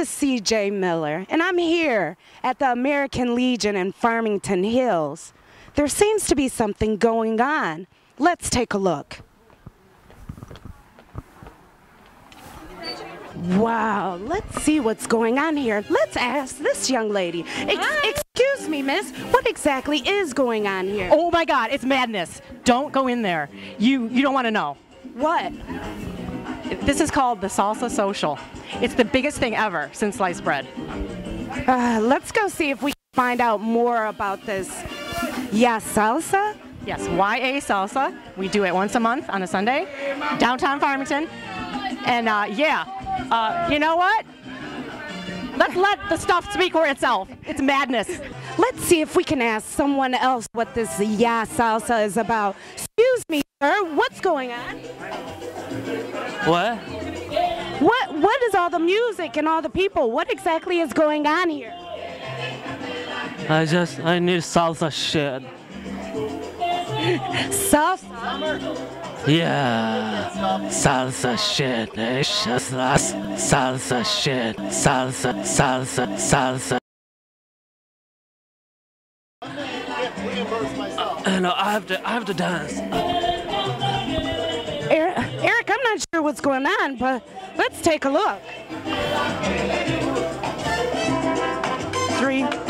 Is CJ Miller, and I'm here at the American Legion in Farmington Hills. There seems to be something going on. Let's take a look. Wow, let's see what's going on here. Let's ask this young lady. Ex- excuse me, miss, what exactly is going on here? Oh my God, it's madness. Don't go in there. You you don't want to know. What? This is called the salsa social. It's the biggest thing ever since sliced bread. Uh, let's go see if we can find out more about this. Yeah, salsa? Yes, YA salsa. We do it once a month on a Sunday, downtown Farmington. And uh, yeah, uh, you know what? Let's let the stuff speak for itself. It's madness. Let's see if we can ask someone else what this Ya salsa is about. Excuse me, sir, what's going on? What? What what is all the music and all the people? What exactly is going on here? I just I need salsa shit. Salsa? Yeah, salsa shit. eh, Just salsa shit. Salsa, salsa, salsa. And I have to I have to dance. Eric, Eric, I'm not sure what's going on, but let's take a look. Three.